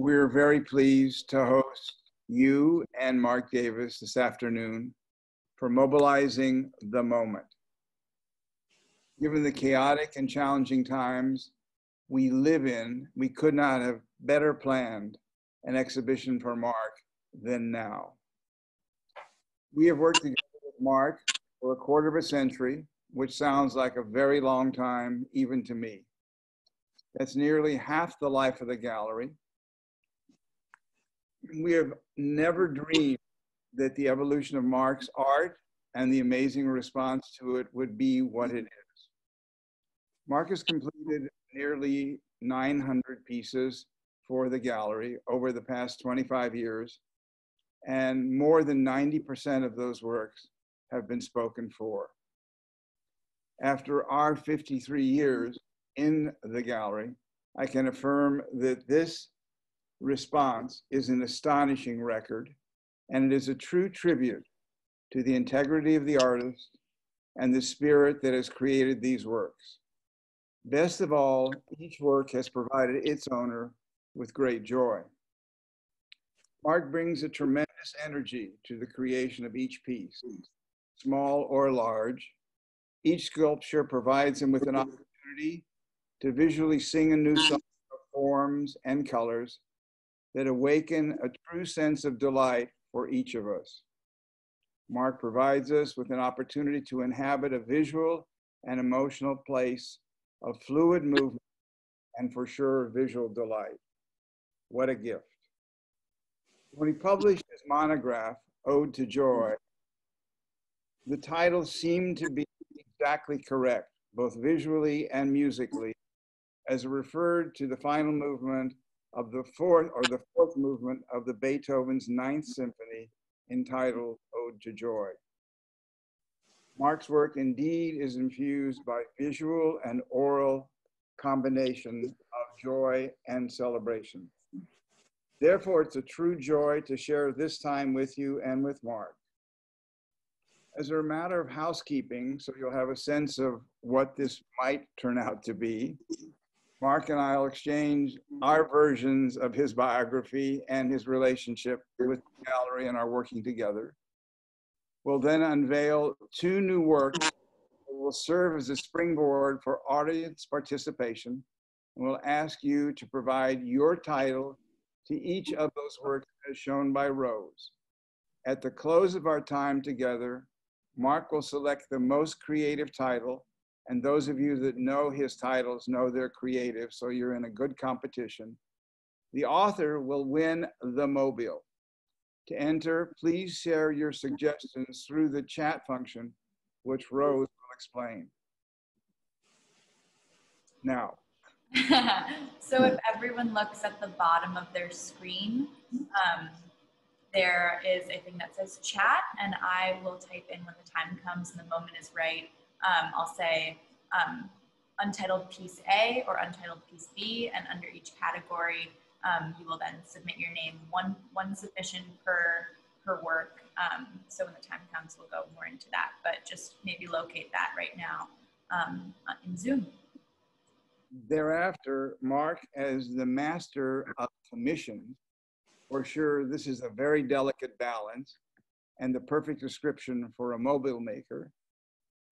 We're very pleased to host you and Mark Davis this afternoon for mobilizing the moment. Given the chaotic and challenging times we live in, we could not have better planned an exhibition for Mark than now. We have worked together with Mark for a quarter of a century, which sounds like a very long time even to me. That's nearly half the life of the gallery. We have never dreamed that the evolution of Mark's art and the amazing response to it would be what it is. Mark has completed nearly 900 pieces for the gallery over the past 25 years, and more than 90% of those works have been spoken for. After our 53 years in the gallery, I can affirm that this response is an astonishing record, and it is a true tribute to the integrity of the artist and the spirit that has created these works. Best of all, each work has provided its owner with great joy. Mark brings a tremendous energy to the creation of each piece, small or large. Each sculpture provides him with an opportunity to visually sing a new song of forms and colors that awaken a true sense of delight for each of us. Mark provides us with an opportunity to inhabit a visual and emotional place of fluid movement and for sure visual delight. What a gift. When he published his monograph, Ode to Joy, the title seemed to be exactly correct, both visually and musically, as it referred to the final movement of the fourth or the fourth movement of the Beethoven's Ninth Symphony entitled Ode to Joy. Mark's work indeed is infused by visual and oral combination of joy and celebration. Therefore, it's a true joy to share this time with you and with Mark. As a matter of housekeeping, so you'll have a sense of what this might turn out to be, Mark and I will exchange our versions of his biography and his relationship with the gallery and our working together. We'll then unveil two new works that will serve as a springboard for audience participation. And we'll ask you to provide your title to each of those works as shown by Rose. At the close of our time together, Mark will select the most creative title and those of you that know his titles know they're creative, so you're in a good competition. The author will win the mobile. To enter, please share your suggestions through the chat function, which Rose will explain. Now. so if everyone looks at the bottom of their screen, um, there is a thing that says chat, and I will type in when the time comes and the moment is right um, I'll say um, untitled piece A or untitled piece B, and under each category, um, you will then submit your name, one, one submission per, per work. Um, so when the time comes, we'll go more into that, but just maybe locate that right now um, in Zoom. Thereafter, Mark, as the master of commissions, for sure this is a very delicate balance and the perfect description for a mobile maker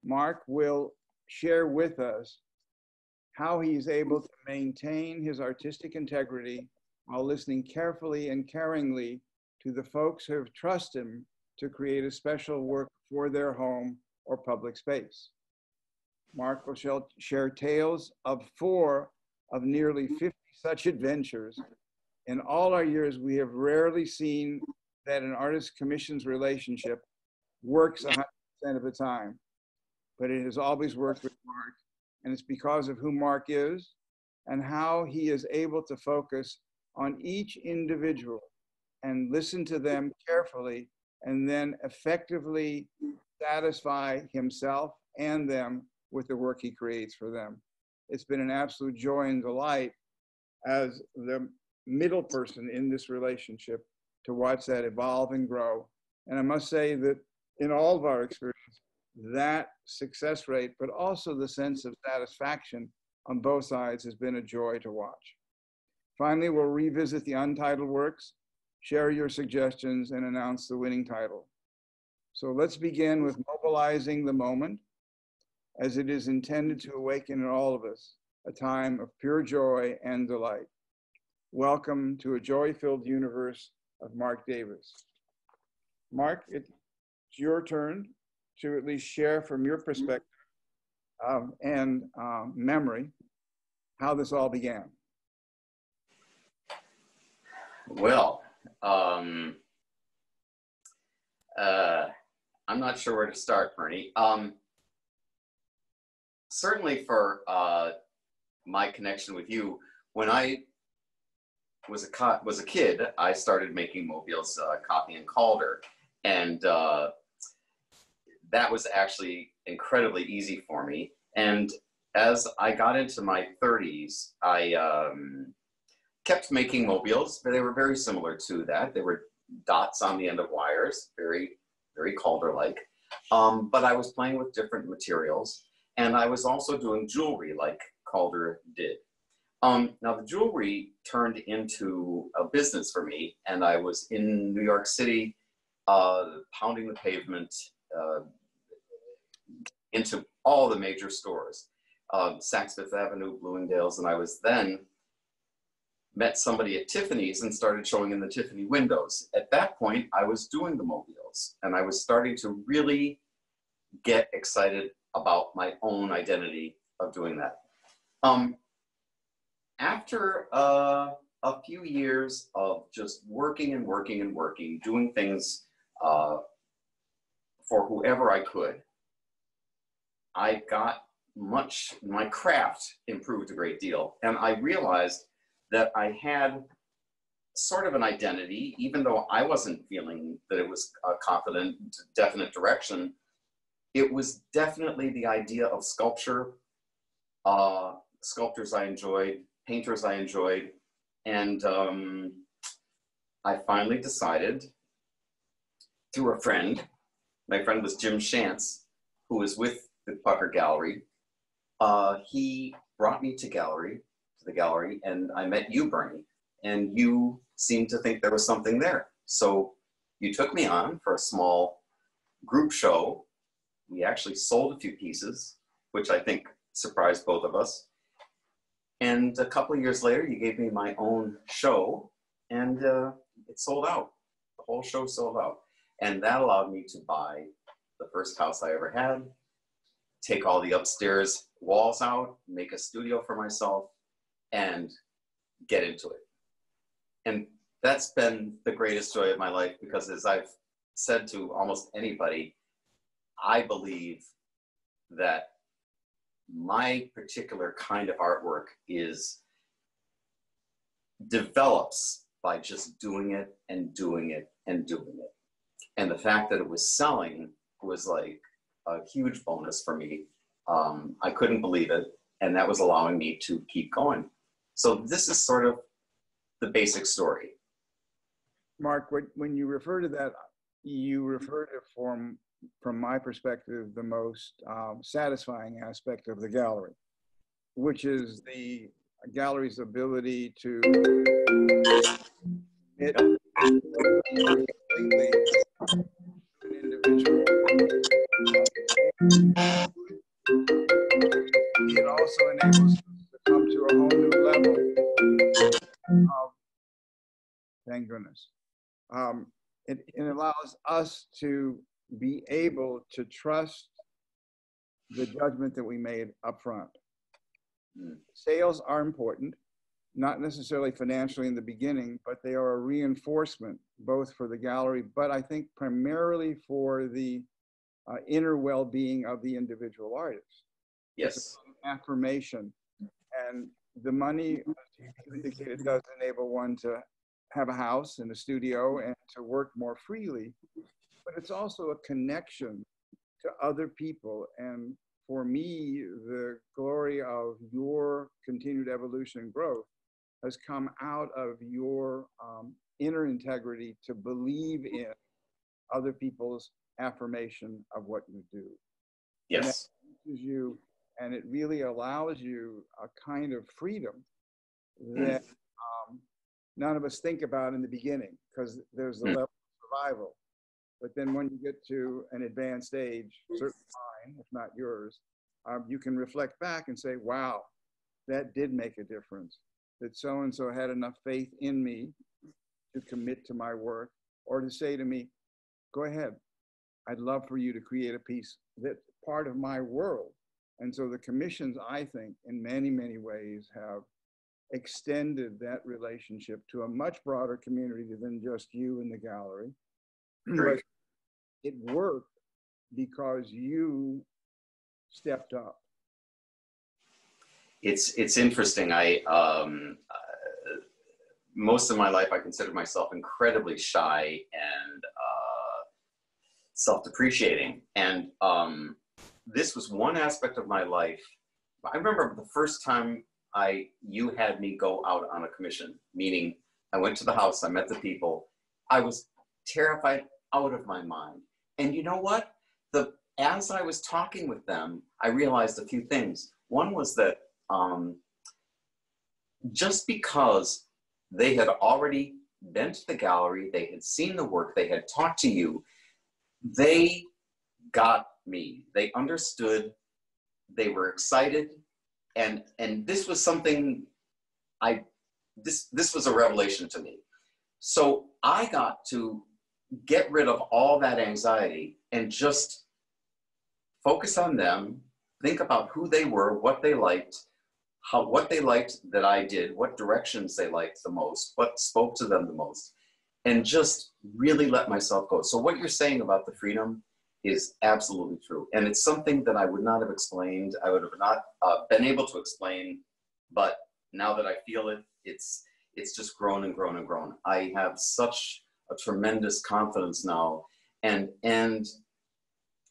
Mark will share with us how he's able to maintain his artistic integrity while listening carefully and caringly to the folks who have trusted him to create a special work for their home or public space. Mark will share tales of four of nearly 50 such adventures. In all our years, we have rarely seen that an artist commissions relationship works 100% of the time but it has always worked with Mark. And it's because of who Mark is and how he is able to focus on each individual and listen to them carefully and then effectively satisfy himself and them with the work he creates for them. It's been an absolute joy and delight as the middle person in this relationship to watch that evolve and grow. And I must say that in all of our experience, that success rate, but also the sense of satisfaction on both sides has been a joy to watch. Finally, we'll revisit the untitled works, share your suggestions, and announce the winning title. So let's begin with mobilizing the moment as it is intended to awaken in all of us a time of pure joy and delight. Welcome to a joy-filled universe of Mark Davis. Mark, it's your turn to at least share from your perspective um, and uh, memory how this all began. Well, um, uh, I'm not sure where to start, Bernie. Um, certainly for uh, my connection with you, when I was a was a kid, I started making mobiles, uh, Copy and Calder, and uh, that was actually incredibly easy for me. And as I got into my 30s, I um, kept making mobiles, but they were very similar to that. They were dots on the end of wires, very, very Calder-like. Um, but I was playing with different materials, and I was also doing jewelry like Calder did. Um, now the jewelry turned into a business for me, and I was in New York City, uh, pounding the pavement uh, into all the major stores, uh, Saks Fifth Avenue, Bloomingdale's, and I was then met somebody at Tiffany's and started showing in the Tiffany windows. At that point, I was doing the mobiles, and I was starting to really get excited about my own identity of doing that. Um, after uh, a few years of just working and working and working, doing things uh, for whoever I could, I got much, my craft improved a great deal. And I realized that I had sort of an identity, even though I wasn't feeling that it was a confident, definite direction. It was definitely the idea of sculpture, uh, sculptors I enjoyed, painters I enjoyed, and um, I finally decided through a friend, my friend was Jim Shantz, who was with the Pucker Gallery. Uh, he brought me to gallery, to the gallery, and I met you, Bernie, and you seemed to think there was something there. So you took me on for a small group show. We actually sold a few pieces, which I think surprised both of us. And a couple of years later, you gave me my own show, and uh, it sold out. The whole show sold out. And that allowed me to buy the first house I ever had, take all the upstairs walls out, make a studio for myself, and get into it. And that's been the greatest joy of my life because, as I've said to almost anybody, I believe that my particular kind of artwork is develops by just doing it and doing it and doing it. And the fact that it was selling was like a huge bonus for me. Um, I couldn't believe it. And that was allowing me to keep going. So this is sort of the basic story. Mark, when you refer to that, you refer to from from my perspective, the most um, satisfying aspect of the gallery, which is the gallery's ability to it It also enables us to come to a whole new level of, thank goodness. Um, it, it allows us to be able to trust the judgment that we made up front. Sales are important, not necessarily financially in the beginning, but they are a reinforcement both for the gallery, but I think primarily for the uh, inner well-being of the individual artist. Yes. affirmation. And the money, indicated, does enable one to have a house and a studio and to work more freely but it's also a connection to other people. And for me, the glory of your continued evolution and growth has come out of your um, inner integrity to believe in other people's affirmation of what you do. Yes. And you, and it really allows you a kind of freedom that um, none of us think about in the beginning because there's the Hmm. level of survival. But then when you get to an advanced age, certainly mine, if not yours, um, you can reflect back and say, wow, that did make a difference. That so and so had enough faith in me to commit to my work or to say to me, go ahead. I'd love for you to create a piece that's part of my world. And so the commissions, I think, in many, many ways have extended that relationship to a much broader community than just you in the gallery. Great. But it worked because you stepped up. It's it's interesting. I um, uh, most of my life I considered myself incredibly shy and uh, self-depreciating, and um, this was one aspect of my life. I remember the first time I you had me go out on a commission, meaning I went to the house, I met the people, I was terrified out of my mind, and you know what? The as I was talking with them, I realized a few things. One was that um, just because they had already been to the gallery, they had seen the work, they had talked to you, they got me. They understood, they were excited, and and this was something I this this was a revelation to me. So I got to get rid of all that anxiety and just focus on them, think about who they were, what they liked, how what they liked that I did, what directions they liked the most, what spoke to them the most, and just really let myself go. So what you're saying about the freedom is absolutely true, and it's something that I would not have explained. I would have not uh, been able to explain, but now that I feel it, it's it's just grown and grown and grown. I have such a tremendous confidence now, and and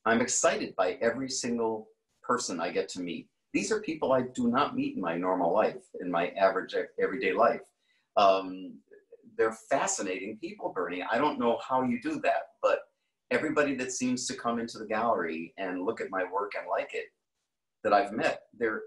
I'm excited by every single person I get to meet. These are people I do not meet in my normal life, in my average everyday life. Um, they're fascinating people, Bernie. I don't know how you do that, but everybody that seems to come into the gallery and look at my work and like it, that I've met, they're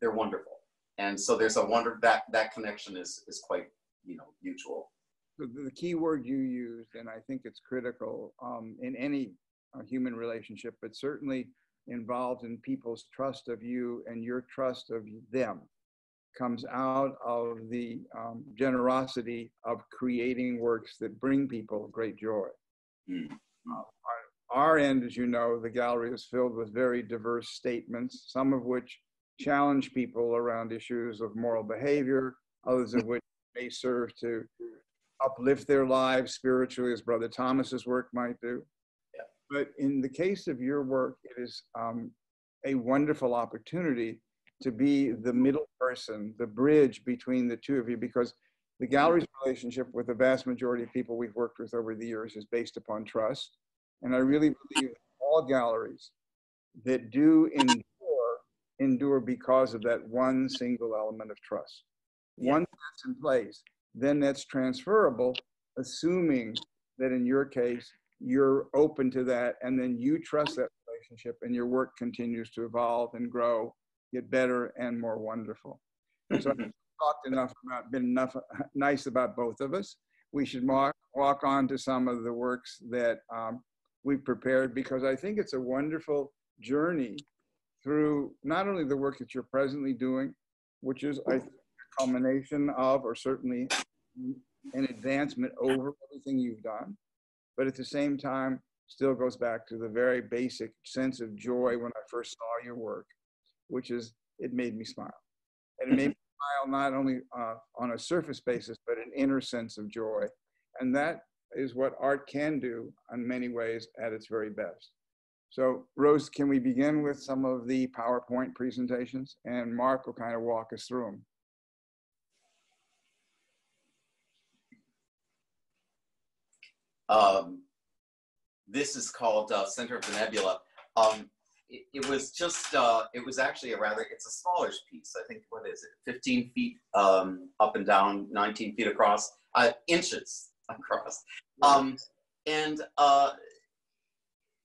they're wonderful. And so there's a wonder that that connection is is quite you know mutual. The, key word you used, and I think it's critical um, in any uh, human relationship, but certainly involved in people's trust of you and your trust of them, comes out of the um, generosity of creating works that bring people great joy. Mm. Uh, our end, as you know, the gallery is filled with very diverse statements, some of which challenge people around issues of moral behavior, others of which may serve to uplift their lives spiritually, as Brother Thomas's work might do. But in the case of your work, it is um, a wonderful opportunity to be the middle person, the bridge between the two of you, because the gallery's relationship with the vast majority of people we've worked with over the years is based upon trust. And I really believe all galleries that do endure, endure because of that one single element of trust. Yeah. Once that's in place, then that's transferable, assuming that in your case, you're open to that and then you trust that relationship and your work continues to evolve and grow, get better and more wonderful. So I've talked enough about, been enough nice about both of us. We should walk, walk on to some of the works that um, we've prepared because I think it's a wonderful journey through not only the work that you're presently doing, which is I think, a culmination of, or certainly an advancement over everything you've done, but at the same time, still goes back to the very basic sense of joy when I first saw your work, which is it made me smile. And it made me smile not only uh, on a surface basis, but an inner sense of joy. And that is what art can do in many ways at its very best. So, Rose, can we begin with some of the PowerPoint presentations? And Mark will kind of walk us through them. Um, this is called uh, Center of the Nebula. Um, it, it was just, uh, it was actually a rather, it's a smallish piece. I think, what is it, 15 feet um, up and down, 19 feet across, uh, inches across. Um, and uh,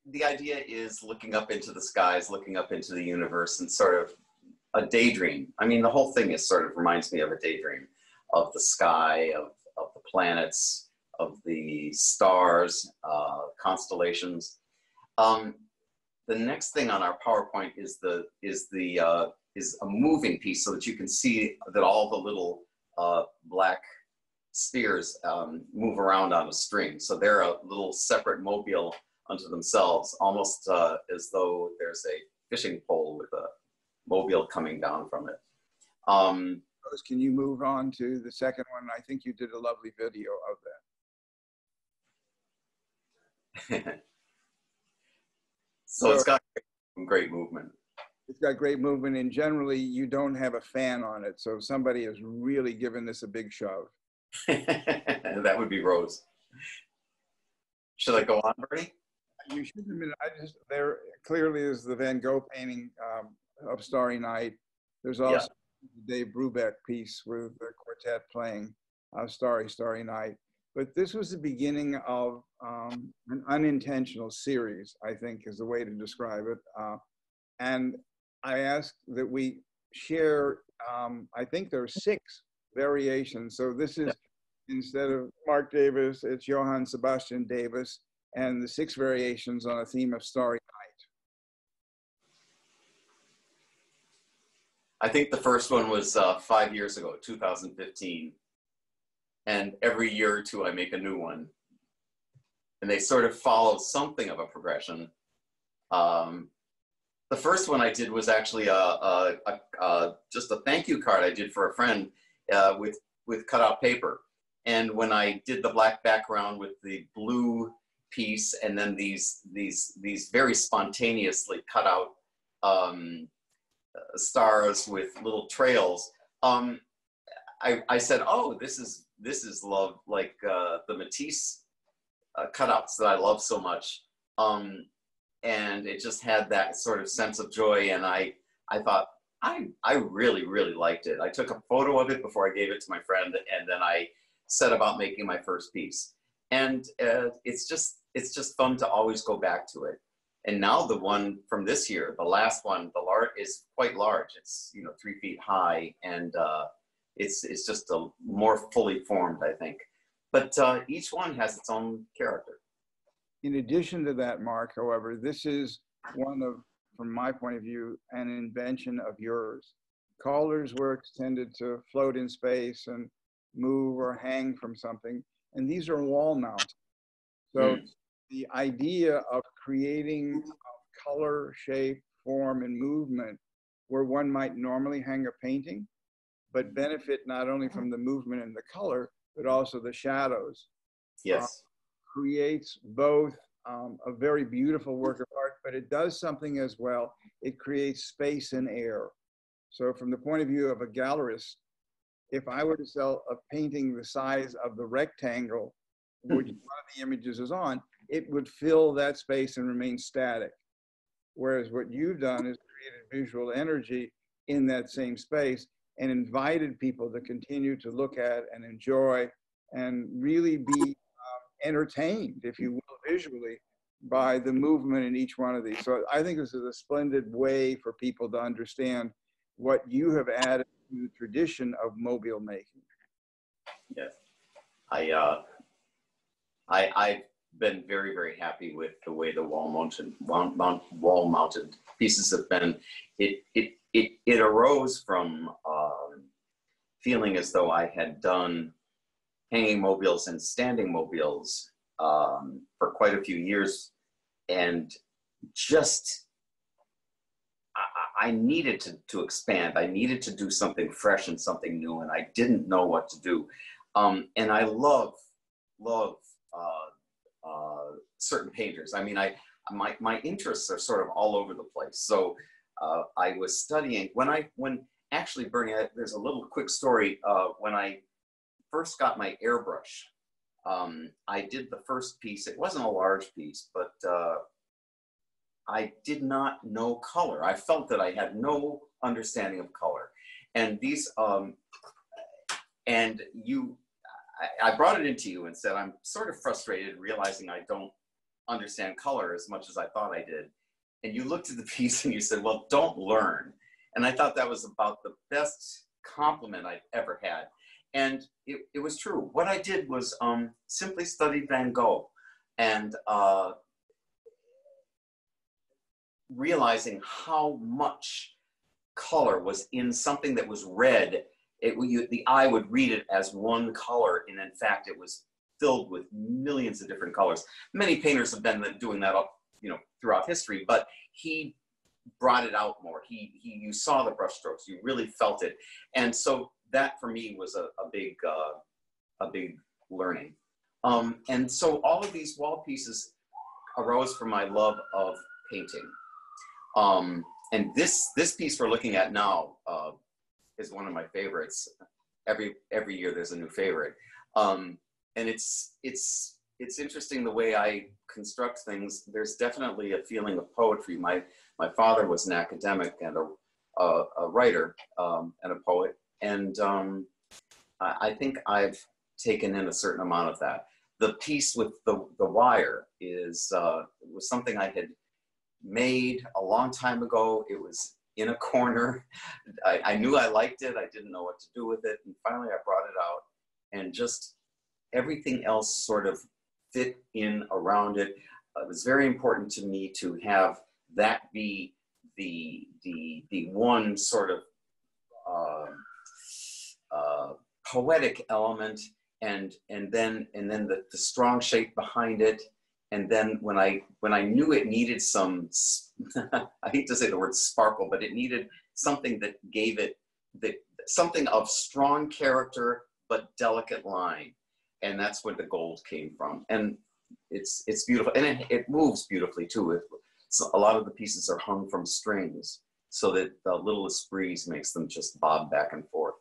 the idea is looking up into the skies, looking up into the universe, and sort of a daydream. I mean, the whole thing is sort of reminds me of a daydream of the sky, of, of the planets, of the stars, uh, constellations. Um, the next thing on our PowerPoint is the is the uh, is a moving piece so that you can see that all the little uh, black spheres um, move around on a string. So they're a little separate mobile unto themselves, almost uh, as though there's a fishing pole with a mobile coming down from it. Um, Can you move on to the second one? I think you did a lovely video of that. so it's got great movement. It's got great movement, and generally you don't have a fan on it. So somebody has really given this a big shove. that would be Rose. Should I go on, Bernie? You should have been. I just there clearly is the Van Gogh painting um, of Starry Night. There's also yeah. the Dave Brubeck piece with the quartet playing uh, Starry Starry Night. But this was the beginning of um, an unintentional series, I think, is the way to describe it. Uh, and I ask that we share. Um, I think there are six variations. So this is instead of Mark Davis, it's Johann Sebastian Davis, and the six variations on a theme of Starry Night. I think the first one was uh, five years ago, 2015. And every year or two, I make a new one. And they sort of follow something of a progression. Um, the first one I did was actually a, a, a, a, just a thank you card I did for a friend uh, with with cutout paper. And when I did the black background with the blue piece, and then these these these very spontaneously cut out um, stars with little trails, um, I, I said, "Oh, this is this is love like uh, the Matisse uh, cutouts that I love so much." Um, and it just had that sort of sense of joy, and I I thought, I, I really, really liked it. I took a photo of it before I gave it to my friend, and then I set about making my first piece. And uh, it's just, it's just fun to always go back to it. And now the one from this year, the last one, the large is quite large. It's you know three feet high, and uh, it's it's just a more fully formed, I think. But uh, each one has its own character. In addition to that, Mark, however, this is one of from my point of view, an invention of yours. Calder's works tended to float in space and move or hang from something, and these are wall mounted. So mm. the idea of creating color, shape, form, and movement where one might normally hang a painting, but benefit not only from the movement and the color, but also the shadows. Yes. Uh, creates both um, a very beautiful work of art, but it does something as well. It creates space and air. So from the point of view of a gallerist, if I were to sell a painting the size of the rectangle, which one of the images is on, it would fill that space and remain static. Whereas what you've done is created visual energy in that same space and invited people to continue to look at and enjoy and really be um, entertained, if you will, visually by the movement in each one of these. So I think this is a splendid way for people to understand what you have added to the tradition of mobile making. Yes, I, uh, I, I've been very, very happy with the way the wall mounted, wall mounted pieces have been. It, it, it, it arose from um, feeling as though I had done hanging mobiles and standing mobiles um, for quite a few years, and just I, I needed to, to expand. I needed to do something fresh and something new, and I didn't know what to do. Um, and I love, love uh, uh, certain painters. I mean, I my my interests are sort of all over the place. So uh, I was studying when I when actually Bernie, there's a little quick story. Uh, when I first got my airbrush, um, I did the first piece. It wasn't a large piece, but uh, I did not know color. I felt that I had no understanding of color. And these, um, and you, I, brought it into you and said, I'm sort of frustrated realizing I don't understand color as much as I thought I did. And you looked at the piece and you said, well, don't learn. And I thought that was about the best compliment I'd ever had and it, it was true. What I did was um, simply studied Van Gogh and uh, realizing how much color was in something that was red. It, you, the eye would read it as one color, and in fact, it was filled with millions of different colors. Many painters have been doing that up, you know, throughout history, but he brought it out more. He, he you saw the brushstrokes, you really felt it, and so that for me was a, a big uh, a big learning. Um, and so all of these wall pieces arose from my love of painting. Um, and this this piece we're looking at now uh, is one of my favorites. Every every year there's a new favorite, um, and it's it's it's interesting the way I construct things. There's definitely a feeling of poetry. My my father was an academic and a a, a writer um, and a poet, and um, I, I think I've taken in a certain amount of that. The piece with the the wire is uh, was something I had made a long time ago. It was in a corner. I, I, knew I liked it. I didn't know what to do with it. And finally, I brought it out, and just everything else sort of fit in around it. It was very important to me to have that be the the the one sort of uh, uh, poetic element, and and then and then the, the strong shape behind it, and then when I when I knew it needed some, I hate to say the word sparkle, but it needed something that gave it that something of strong character but delicate line, and that's where the gold came from. And it's it's beautiful, and it, it moves beautifully too. It, so a lot of the pieces are hung from strings, so that the littlest breeze makes them just bob back and forth.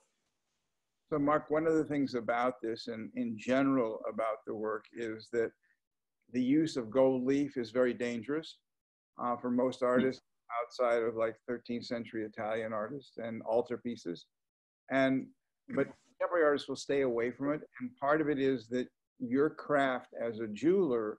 So, Mark, one of the things about this and in general about the work is that the use of gold leaf is very dangerous uh, for most hmm. artists outside of like 13th century Italian artists and altarpieces. And, but every artist will stay away from it. And part of it is that your craft as a jeweler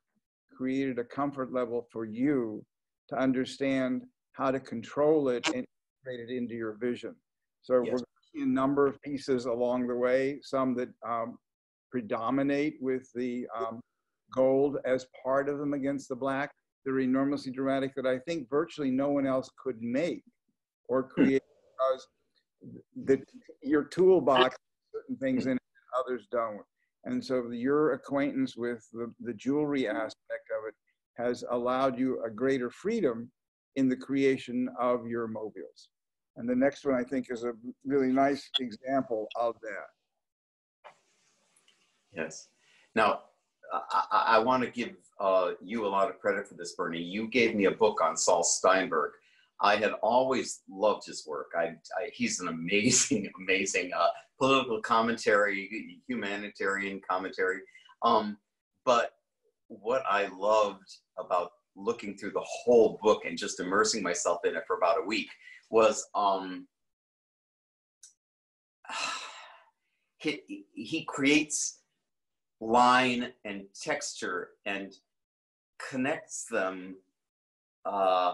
created a comfort level for you to understand how to control it and integrate it into your vision. So yes. we're seeing a number of pieces along the way, some that um, predominate with the um, gold as part of them against the black. They're enormously dramatic that I think virtually no one else could make or hmm. create because the, your toolbox certain things in it and others don't. And so your acquaintance with the, the jewelry aspect of it has allowed you a greater freedom in the creation of your mobiles. And the next one I think is a really nice example of that. Yes. Now, I, I want to give uh, you a lot of credit for this, Bernie. You gave me a book on Saul Steinberg. I had always loved his work. I, I he's an amazing, amazing uh, political commentary, humanitarian commentary. Um, but what I loved about looking through the whole book and just immersing myself in it for about a week was um, he, he creates line and texture and connects them uh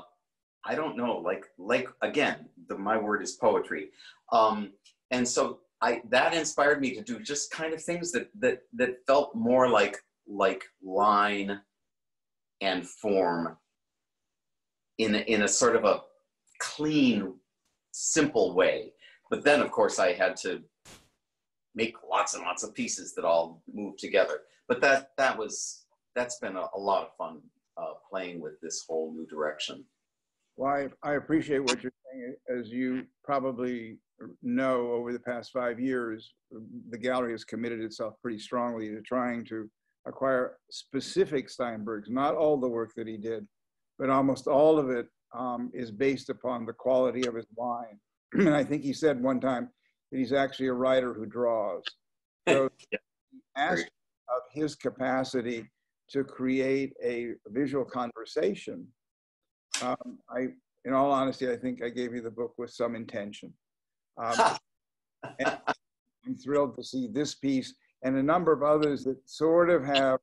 i don't know like like again the my word is poetry. Um and so i that inspired me to do just kind of things that that that felt more like like line and form in in a sort of a clean simple way. But then of course i had to make lots and lots of pieces that all move together. But that that was that's been a, a lot of fun uh, playing with this whole new direction. Well, I, I appreciate what you're saying. As you probably know, over the past five years, the gallery has committed itself pretty strongly to trying to acquire specific Steinbergs, not all the work that he did, but almost all of it um, is based upon the quality of his line. and I think he said one time, that he's actually a writer who draws. So yeah. asked of his capacity to create a visual conversation. Um, I, in all honesty, I think I gave you the book with some intention. Um, I'm thrilled to see this piece and a number of others that sort of have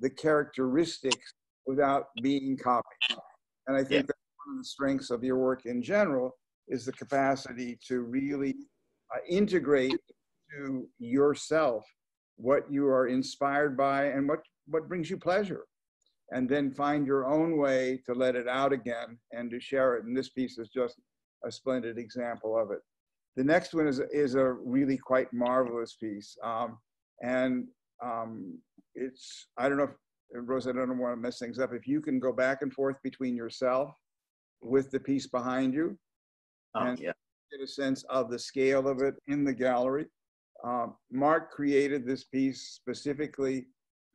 the characteristics without being copied. And I think yeah. that's one of the strengths of your work in general is the capacity to really uh, integrate to yourself what you are inspired by and what, what brings you pleasure. And then find your own way to let it out again and to share it. And this piece is just a splendid example of it. The next one is, is a really quite marvelous piece. Um, and um, it's, I don't know if, Rose, I don't want to mess things up. If you can go back and forth between yourself with the piece behind you Oh, and yeah. Get a sense of the scale of it in the gallery. Um, Mark created this piece specifically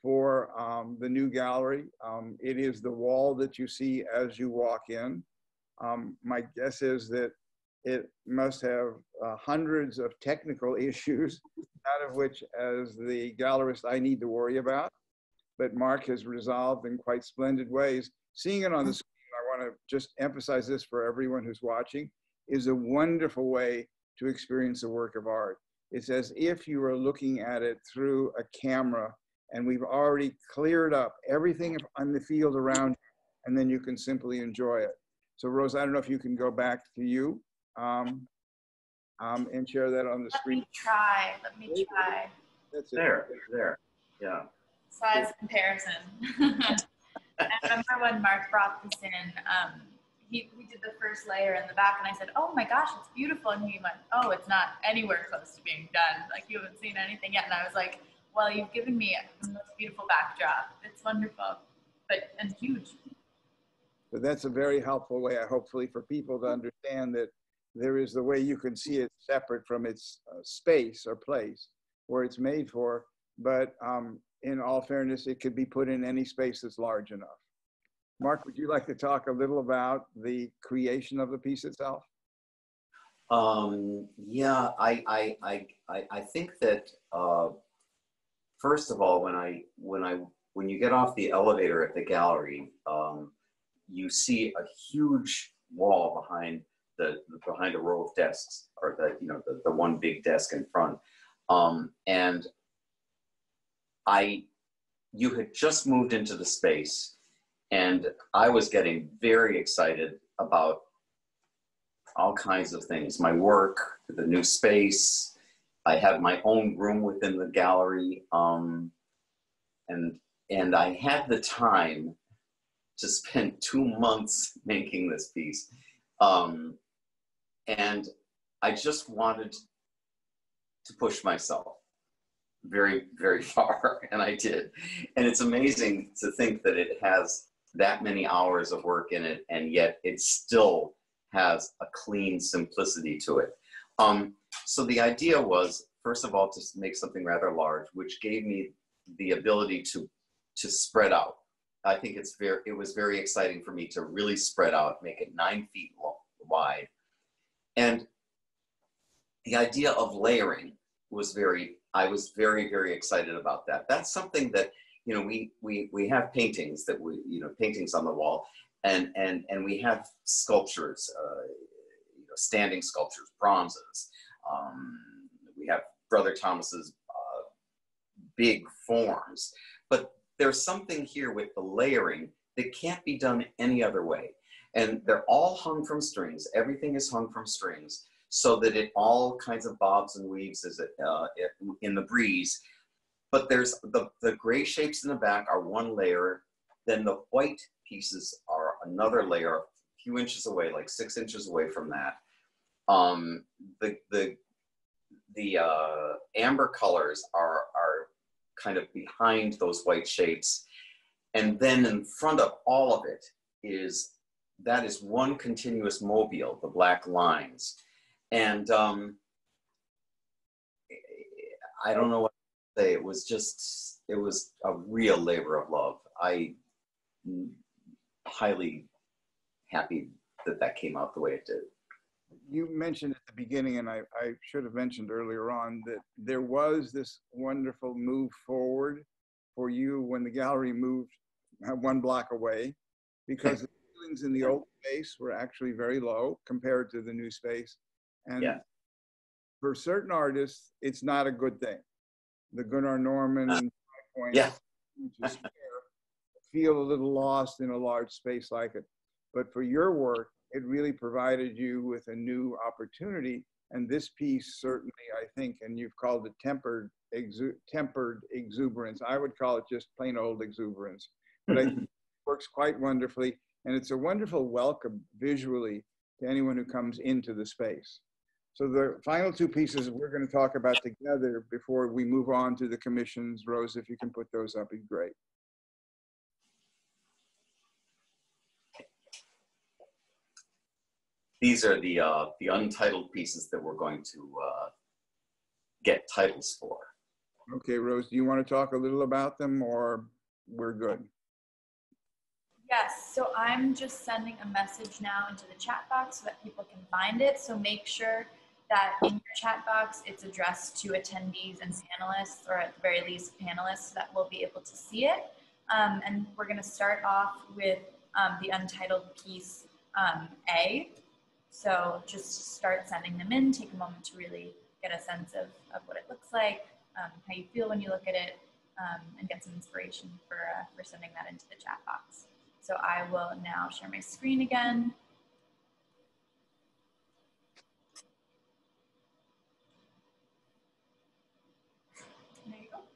for um, the new gallery. Um, it is the wall that you see as you walk in. Um, my guess is that it must have uh, hundreds of technical issues, out of which, as the gallerist, I need to worry about. But Mark has resolved in quite splendid ways. Seeing it on the screen, I want to just emphasize this for everyone who's watching, is a wonderful way to experience a work of art. It's as if you are looking at it through a camera and we've already cleared up everything on the field around you, and then you can simply enjoy it. So Rose, I don't know if you can go back to you um, um, and share that on the Let screen. me try. Let me try. That's it. There, there. Yeah. Size comparison. I remember when Mark brought this in, um, he, we did the first layer in the back, and I said, "Oh my gosh, it's beautiful." And he went, "Oh, it's not anywhere close to being done. Like you haven't seen anything yet." And I was like, "Well, you've given me the most beautiful backdrop. It's wonderful, but and huge." But that's a very helpful way, hopefully, for people to understand that there is the way you can see it separate from its uh, space or place where it's made for. But um, in all fairness, it could be put in any space that's large enough. Mark, would you like to talk a little about the creation of the piece itself? Um, yeah, I, I, I, I, think that uh, first of all, when I, when I, when you get off the elevator at the gallery, um, you see a huge wall behind the behind a row of desks, or the you know the, the one big desk in front, um, and I, you had just moved into the space, and I was getting very excited about all kinds of things my work the new space. I had my own room within the gallery um, and and i had the time to spend two months making this piece. Um, and i just wanted to push myself very very far and i did. And it's amazing to think that it has that many hours of work in it and yet it still has a clean simplicity to it. Um, so the idea was, first of all, to make something rather large, which gave me the ability to to spread out. I think it's very it was very exciting for me to really spread out, make it nine feet wide, and the idea of layering was very. I was very very excited about that. That's something that you know we we we have paintings that we you know paintings on the wall and and and we have sculptures, uh, you know, standing sculptures, bronzes. Um, we have Brother Thomas's uh, big forms, but there's something here with the layering that can't be done any other way. And they're all hung from strings. Everything is hung from strings, so that it all kinds of bobs and weaves as it, uh, in the breeze. But there's the the gray shapes in the back are one layer. Then the white pieces are another layer a few inches away, like six inches away from that. Um, the the the uh, amber colors are are kind of behind those white shapes, and then in front of all of it is that is one continuous mobile, the black lines, and um, I don't know say. It was just it was a real labor of love. I highly happy that that came out the way it did. You mentioned at the beginning, and I, I should have mentioned earlier on, that there was this wonderful move forward for you when the gallery moved uh, one block away because the ceilings in the old space were actually very low compared to the new space. And Yeah. for certain artists, it's not a good thing. The Gunnar Norrman uh, Five Points, Yeah. which is fair, feel a little lost in a large space like it. But for your work, it really provided you with a new opportunity And this piece certainly, I think, and you've called it tempered, exu- tempered exuberance. I would call it just plain old exuberance. But I think it works quite wonderfully. And it's a wonderful welcome visually to anyone who comes into the space. So the final two pieces we're going to talk about together before we move on to the commissions. Rose, if you can put those up, be great. These are the uh, the untitled pieces that we're going to uh, get titles for. Okay, Rose, do you want to talk a little about them or we're good? Yes, so I'm just sending a message now into the chat box so that people can find it. So make sure that in your chat box, it's addressed to attendees and panelists, or at the very least panelists that will be able to see it. Um, and we're gonna start off with um, the untitled piece um, A. So just start sending them in, take a moment to really get a sense of, of what it looks like, um, how you feel when you look at it, um, and get some inspiration for, uh, for sending that into the chat box. So I will now share my screen again. There you go. So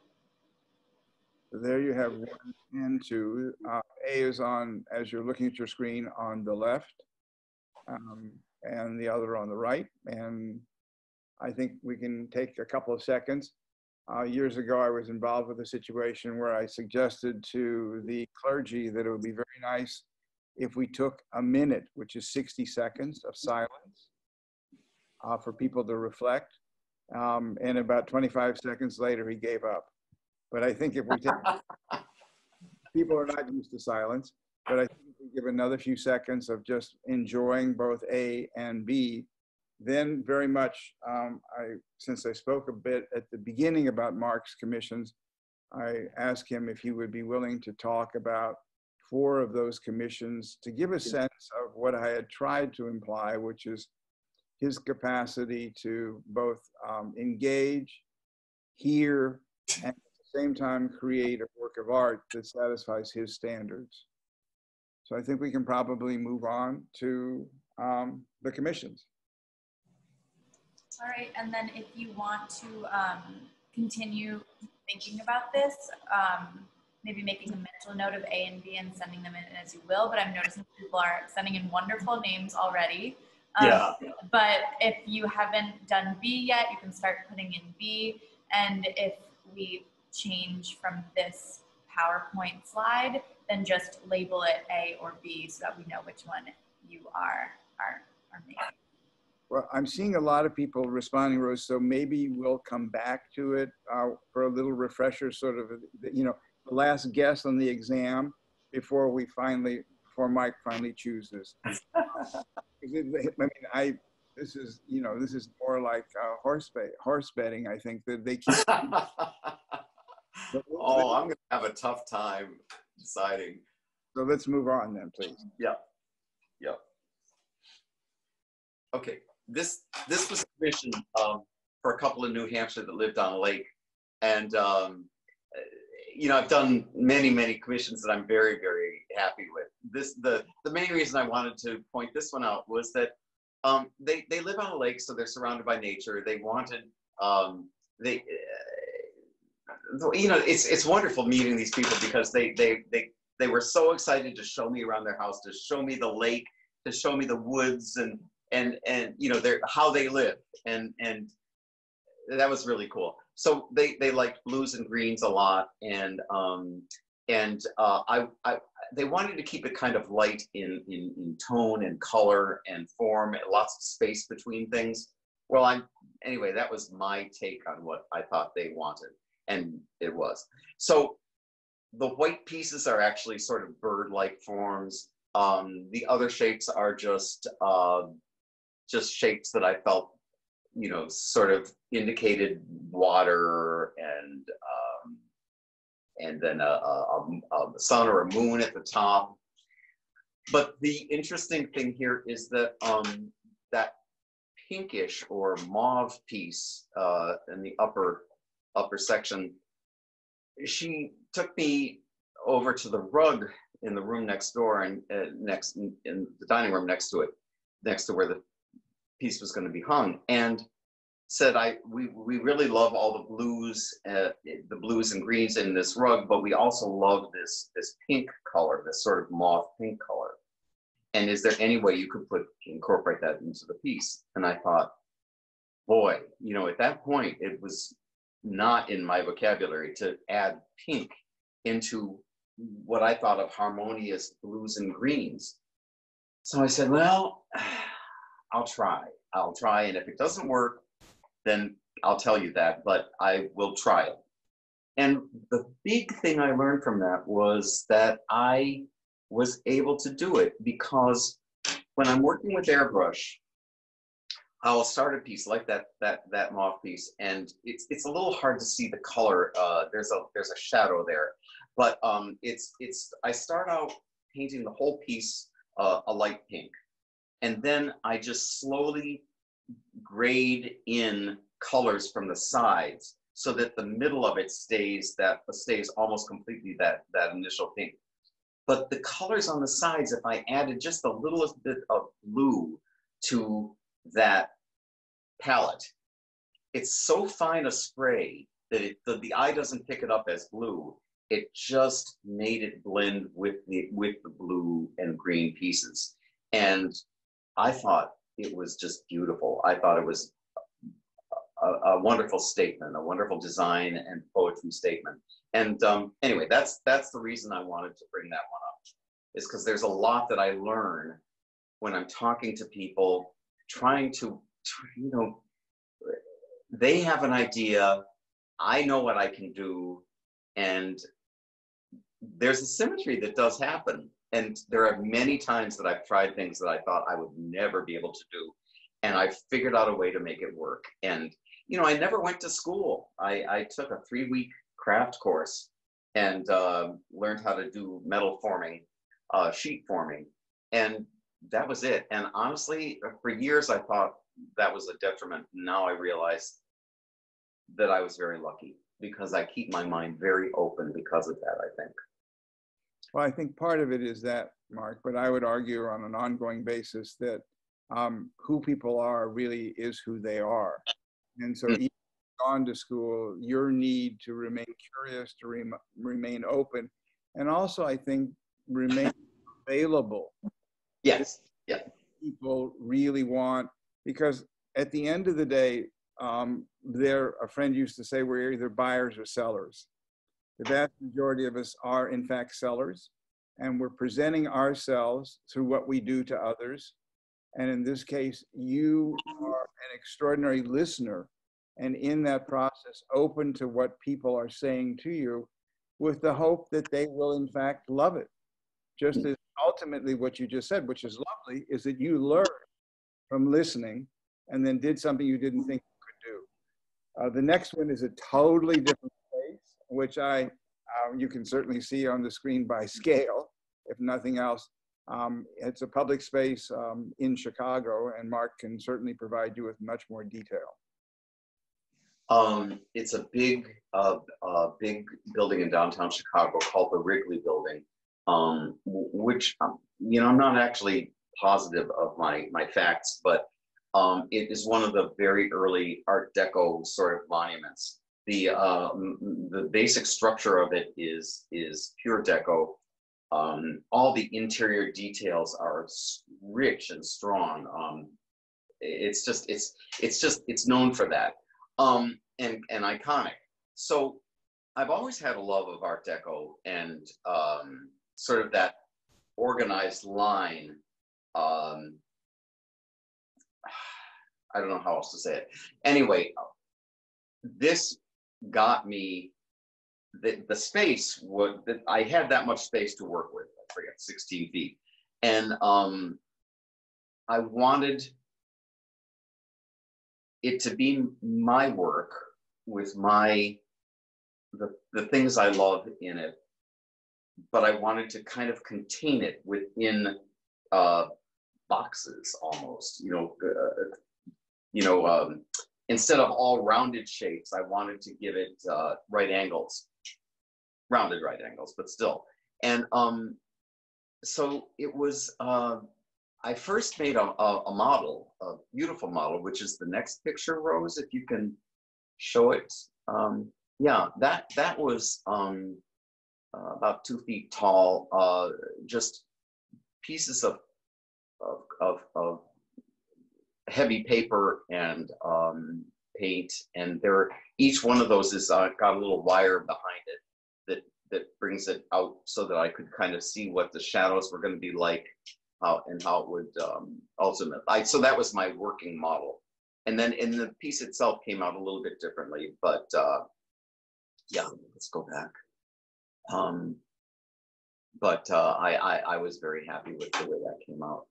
there you have one and two. Uh, A is on, as you're looking at your screen, on the left, um, and the other on the right. And I think we can take a couple of seconds. Uh, years ago, I was involved with a situation where I suggested to the clergy that it would be very nice if we took a minute, which is 60 seconds of silence, uh, for people to reflect. Um, and about 25 seconds later, he gave up. But I think if we take, people are not used to silence, but I think if we give another few seconds of just enjoying both A and B, then very much, um, I, since I spoke a bit at the beginning about Mark's commissions, I asked him if he would be willing to talk about four of those commissions to give a sense of what I had tried to imply, which is his capacity to both um, engage, hear, and same time create a work of art that satisfies his standards. So I think we can probably move on to um, the commissions. All right, and then if you want to um, continue thinking about this, um, maybe making a mental note of A and B and sending them in as you will, but I'm noticing people are sending in wonderful names already. Um, Yeah. But if you haven't done B yet, you can start putting in B. And if we change from this PowerPoint slide, then just label it A or B so that we know which one you are, are, are making. Well, I'm seeing a lot of people responding, Rose, so maybe we'll come back to it uh, for a little refresher, sort of, you know, the last guess on the exam before we finally, before Mike finally chooses. I mean, I, this is, you know, this is more like uh, horse, bet, horse betting, I think, that they keep. oh, I'm gonna have a tough time deciding. So let's move on then, please. Yep. Yep. Okay. This this was commissioned um, for a couple in New Hampshire that lived on a lake, and um, you know I've done many many commissions that I'm very very happy with. This the the main reason I wanted to point this one out was that um, they they live on a lake, so they're surrounded by nature. They wanted um, they. You know, it's it's wonderful meeting these people because they they they they were so excited to show me around their house, to show me the lake, to show me the woods, and and and you know their how they live, and and that was really cool. So they they liked blues and greens a lot, and um and uh, I I they wanted to keep it kind of light in in in tone and color and form, lots of space between things. Well, I'm anyway. That was my take on what I thought they wanted, and it was so the white pieces are actually sort of bird-like forms. Um, the other shapes are just uh, just shapes that I felt, you know, sort of indicated water and um, and then a, a, a sun or a moon at the top. But the interesting thing here is that um, that pinkish or mauve piece uh, in the upper upper section she took me over to the rug in the room next door and uh, next in, the dining room next to it, next to where the piece was going to be hung. And said, "I we we really love all the blues, uh, the blues and greens in this rug, but we also love this this pink color, this sort of mauve pink color. And is there any way you could put incorporate that into the piece?" And I thought, boy, you know, at that point, it was not in my vocabulary to add pink into what I thought of harmonious blues and greens. So I said, well, I'll try. I'll try. And if it doesn't work, then I'll tell you that, but I will try it. And the big thing I learned from that was that I was able to do it because when I'm working with airbrush, I'll start a piece like that that that mauve piece, and it's it's a little hard to see the color. Uh, there's a there's a shadow there, but um, it's it's I start out painting the whole piece uh, a light pink, and then I just slowly grade in colors from the sides so that the middle of it stays that stays almost completely that that initial pink. But the colors on the sides, if I added just the littlest bit of blue to that palette, it's so fine a spray that it, the, the eye doesn't pick it up as blue. It just made it blend with the with the blue and green pieces. And I thought it was just beautiful. I thought it was a, a wonderful statement, a wonderful design and poetry statement. And um, anyway, that's that's the reason I wanted to bring that one up, is because there's a lot that I learn when I'm talking to people, trying to, you know, they have an idea, I know what I can do, and there's a symmetry that does happen. And there are many times that I've tried things that I thought I would never be able to do. And I figured out a way to make it work. And, you know, I never went to school. I, I took a three week craft course and uh, learned how to do metal forming, uh, sheet forming. And that was it. And honestly, for years, I thought that was a detriment. Now I realize that I was very lucky because I keep my mind very open because of that, I think. Well, I think part of it is that, Mark, but I would argue on an ongoing basis that um, who people are really is who they are. And so, mm. even gone to school, your need to remain curious, to rem- remain open, and also, I think, remain available. Yes. Yeah. People really want, because at the end of the day, um, there, a friend used to say, we're either buyers or sellers. The vast majority of us are, in fact, sellers, and we're presenting ourselves through what we do to others. And in this case, you are an extraordinary listener, and in that process, open to what people are saying to you with the hope that they will, in fact, love it. Just as ultimately what you just said, which is lovely, is that you learned from listening and then did something you didn't think you could do. Uh, the next one is a totally different space, which I, uh, you can certainly see on the screen by scale, if nothing else. Um, it's a public space um, in Chicago, and Mark can certainly provide you with much more detail. Um, it's a big, uh, uh, big building in downtown Chicago called the Wrigley Building, um, which um, you know I'm not actually positive of my my facts, but um, it is one of the very early Art Deco sort of monuments the uh, the basic structure of it is is pure deco. Um, all the interior details are rich and strong. Um, it's just it's it's just it's known for that um, and and iconic. So I've always had a love of Art Deco and um, sort of that organized line. Um, I don't know how else to say it. Anyway, this got me the, the space would that I had that much space to work with. I forget 16 feet. And um, I wanted it to be my work with my the, the things I love in it, but I wanted to kind of contain it within uh, boxes almost, you know, uh, you know, um, instead of all rounded shapes, I wanted to give it uh, right angles, rounded right angles, but still. And um, so it was, uh, I first made a, a, a, model, a beautiful model, which is the next picture, Rose, if you can show it. Um, yeah, that that was um, uh, about two feet tall, uh, just pieces of, of, of, heavy paper and um, paint, and there each one of those is uh, got a little wire behind it that that brings it out so that I could kind of see what the shadows were going to be like how and how it would um, ultimately. I, so that was my working model, and then in the piece itself came out a little bit differently. But uh, yeah, let's go back. Um, but uh, I, I I was very happy with the way that came out.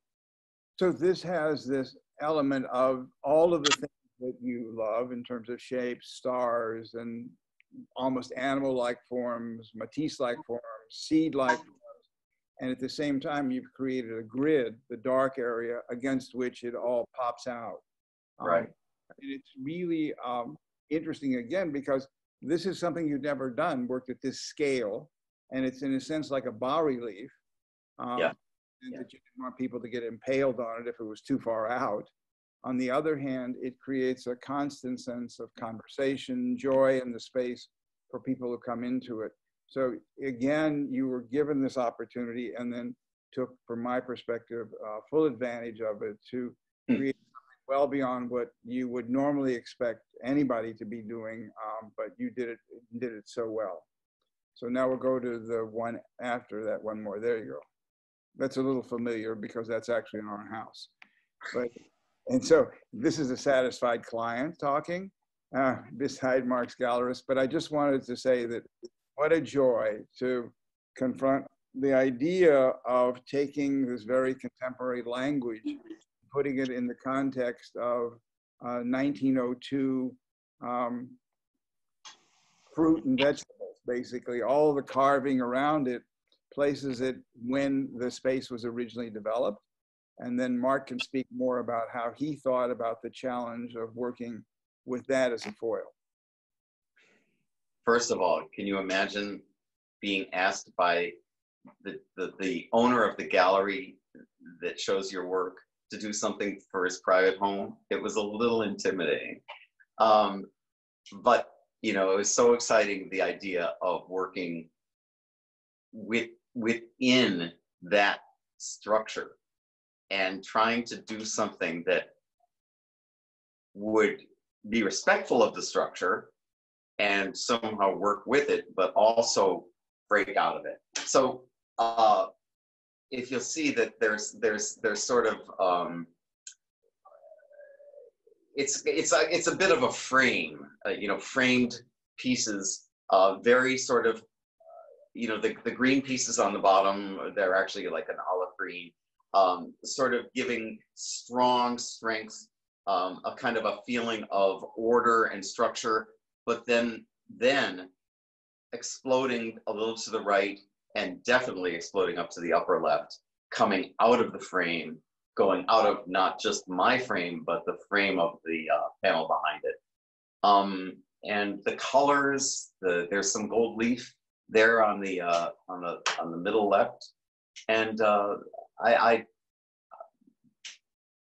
So this has this element of all of the things that you love in terms of shapes, stars, and almost animal-like forms, Matisse-like forms, seed-like forms. and at the same time, you've created a grid, the dark area against which it all pops out. Um, right. Um, and it's really um, interesting again because this is something you've never done, worked at this scale, and it's in a sense like a bas relief. Um, yeah. And yeah. that you didn't want people to get impaled on it if it was too far out. On the other hand, it creates a constant sense of conversation, joy in the space for people who come into it. So again, you were given this opportunity and then took, from my perspective, uh, full advantage of it to hmm. create something well beyond what you would normally expect anybody to be doing, um, but you did it, did it so well. So now we'll go to the one after that one more. There you go. That's a little familiar because that's actually in our house. But, and so this is a satisfied client talking uh, beside Mark's gallerist. But I just wanted to say that what a joy to confront the idea of taking this very contemporary language, putting it in the context of uh, 1902 um, fruit and vegetables, basically. All the carving around it places it when the space was originally developed. And then Mark can speak more about how he thought about the challenge of working with that as a foil. First of all, can you imagine being asked by the, the, the owner of the gallery that shows your work to do something for his private home? It was a little intimidating. Um, but, you know, it was so exciting, the idea of working with, within that structure and trying to do something that would be respectful of the structure and somehow work with it, but also break out of it. So uh, if you'll see that there's there's there's sort of um, it's it's a it's a bit of a frame, uh, you know, framed pieces, uh, very sort of you know the the green pieces on the bottom they're actually like an olive green, um, sort of giving strong strength, um, a kind of a feeling of order and structure but then then exploding a little to the right and definitely exploding up to the upper left, coming out of the frame, going out of not just my frame, but the frame of the uh, panel behind it. Um, and the colors, the, there's some gold leaf there on the uh, on the on the middle left, and uh, I, I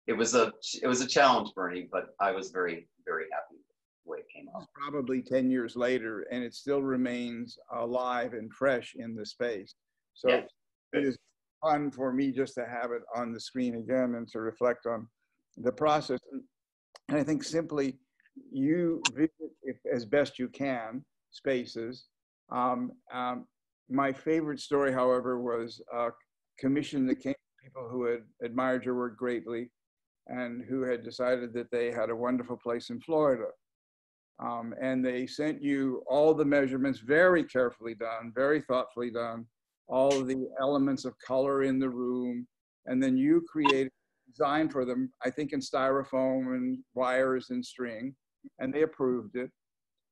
it was a it was a challenge, Bernie, but I was very very happy with the way it came out. Probably 10 years later, and it still remains alive and fresh in the space. So yeah. it is fun for me just to have it on the screen again and to reflect on the process. And I think simply you visit if, as best you can spaces. Um, um, my favorite story, however, was a commission that came from people who had admired your work greatly and who had decided that they had a wonderful place in Florida um, and they sent you all the measurements very carefully done, very thoughtfully done, all the elements of color in the room. And then you created design for them, I think in styrofoam and wires and string, and they approved it.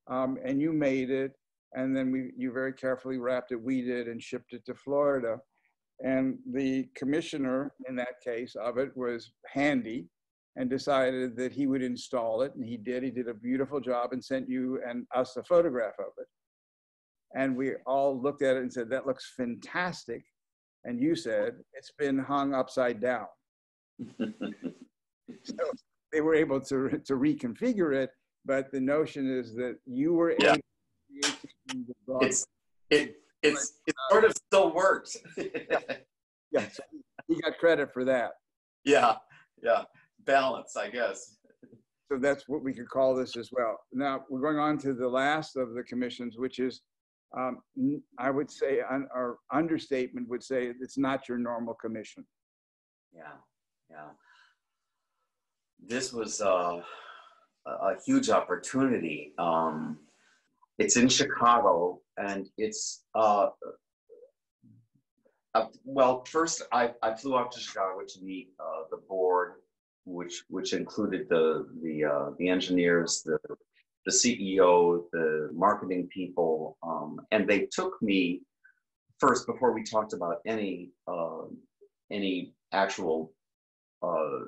Um, and you made it, and then we, you very carefully wrapped it, we did, and shipped it to Florida. And the commissioner in that case of it was handy and decided that he would install it. And he did. He did a beautiful job and sent you and us a photograph of it. And we all looked at it and said, That looks fantastic. And you said, It's been hung upside down. so they were able to, to reconfigure it, but the notion is that you were Yeah. able to create the broad- It's it it's it sort of still works. yeah, so he got credit for that. yeah, yeah. Balance, I guess. So that's what we could call this as well. Now, we're going on to the last of the commissions, which is, um, n- I would say, un- our understatement would say, it's not your normal commission. Yeah, yeah. This was uh, a, a huge opportunity. Um, it's in Chicago, and it's uh, uh, well. First, I, I flew out to Chicago to meet uh, the board, which which included the the uh, the engineers, the the CEO, the marketing people, um, and they took me first before we talked about any uh, any actual uh,